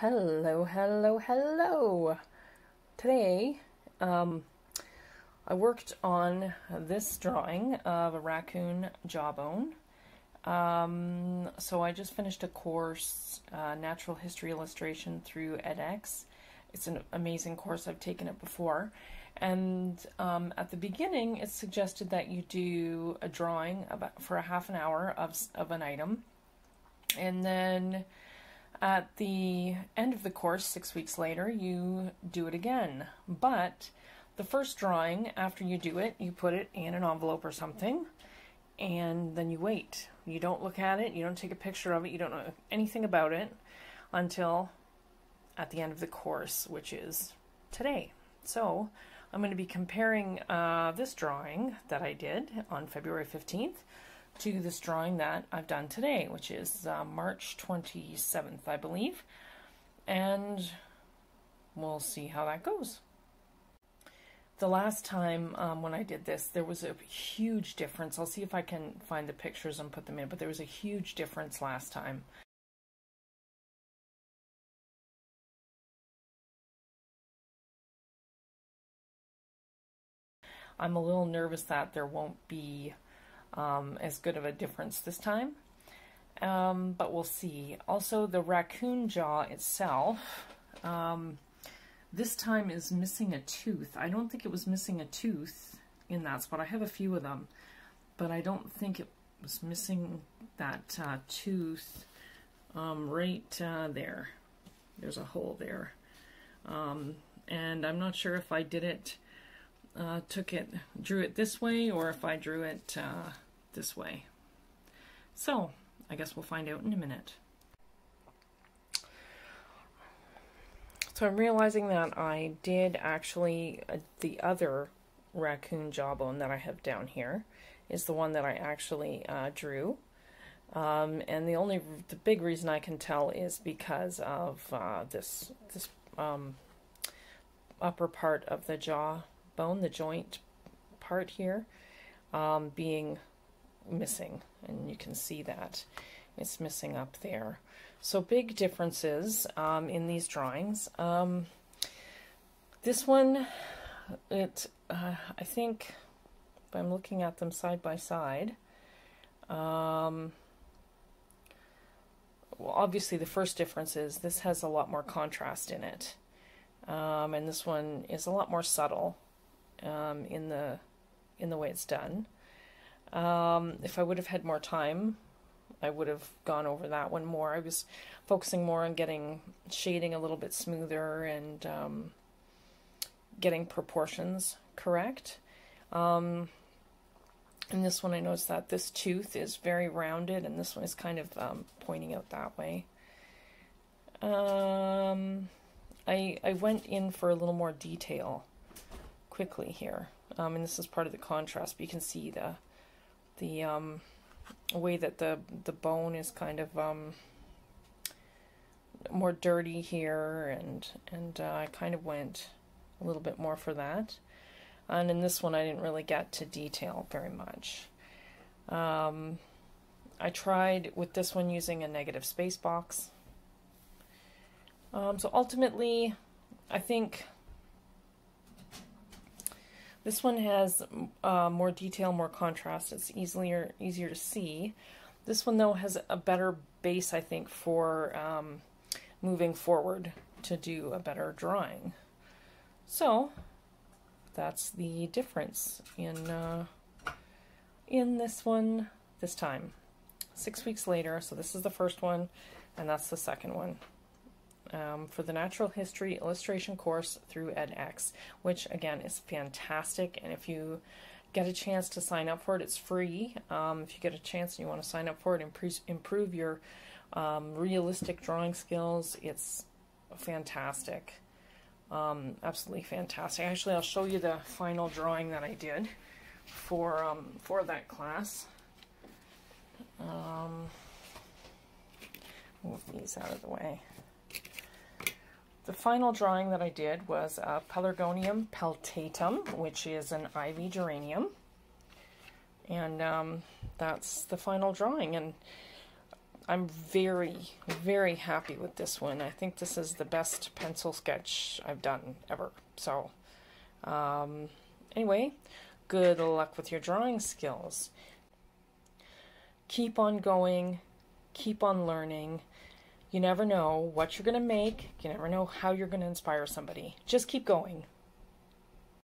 Hello, hello, hello. Today, um, I worked on this drawing of a raccoon jawbone. Um, so I just finished a course, uh, Natural History Illustration through edX. It's an amazing course. I've taken it before. And um, at the beginning, it suggested that you do a drawing about, for a half an hour of, of an item. And then at the end of the course, six weeks later, you do it again. But the first drawing, after you do it, you put it in an envelope or something, and then you wait. You don't look at it, you don't take a picture of it, you don't know anything about it until at the end of the course, which is today. So I'm going to be comparing uh, this drawing that I did on February 15th to this drawing that I've done today, which is uh, March 27th, I believe. And we'll see how that goes. The last time um, when I did this, there was a huge difference. I'll see if I can find the pictures and put them in, but there was a huge difference last time. I'm a little nervous that there won't be um, as good of a difference this time. Um, but we'll see. Also, the raccoon jaw itself, um, this time is missing a tooth. I don't think it was missing a tooth in that spot. I have a few of them, but I don't think it was missing that uh, tooth um, right uh, there. There's a hole there. Um, and I'm not sure if I did it, uh, took it, drew it this way, or if I drew it uh, this way. So, I guess we'll find out in a minute. So I'm realizing that I did actually, uh, the other raccoon jawbone that I have down here is the one that I actually uh, drew. Um, and the only, the big reason I can tell is because of uh, this, this um, upper part of the jaw bone, the joint part here, um, being missing, and you can see that it's missing up there. So big differences um, in these drawings. Um, this one, it uh, I think, if I'm looking at them side by side, um, well, obviously the first difference is this has a lot more contrast in it, um, and this one is a lot more subtle um, in the in the way it's done. Um, if I would have had more time, I would have gone over that one more. I was focusing more on getting shading a little bit smoother and um, getting proportions correct. Um, in this one, I noticed that this tooth is very rounded, and this one is kind of um, pointing out that way. Um, I I went in for a little more detail quickly here, um, and this is part of the contrast. But you can see the the um, way that the the bone is kind of um, more dirty here, and and uh, I kind of went a little bit more for that. And in this one, I didn't really get to detail very much. Um, I tried with this one using a negative space box. Um, so ultimately, I think this one has uh, more detail, more contrast. It's easier easier to see. This one though has a better base, I think, for um, moving forward to do a better drawing. So that's the difference in uh, in this one this time. Six weeks later, so this is the first one, and that's the second one um, for the Natural History Illustration course through edX, which again is fantastic. And if you get a chance to sign up for it, it's free. Um, if you get a chance and you want to sign up for it, improve, improve your um, realistic drawing skills, it's fantastic. Um, absolutely fantastic. Actually, I'll show you the final drawing that I did for um, for that class. Um, move these out of the way. The final drawing that I did was a Pelargonium peltatum, which is an ivy geranium. And um, that's the final drawing. And I'm very, very happy with this one. I think this is the best pencil sketch I've done ever. So, um, anyway, good luck with your drawing skills. Keep on going, keep on learning. You never know what you're going to make, you never know how you're going to inspire somebody. Just keep going.